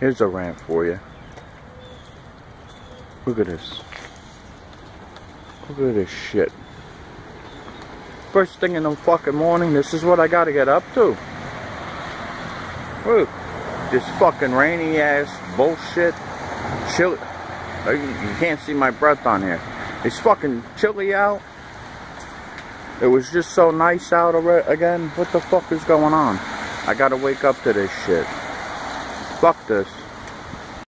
Here's a rant for you. Look at this. Look at this shit. First thing in the fucking morning, this is what I gotta get up to. Look. This fucking rainy ass bullshit. Chill. Uh, you can't see my breath on here. It's fucking chilly out. It was just so nice out again. What the fuck is going on? I gotta wake up to this shit. Fuck this.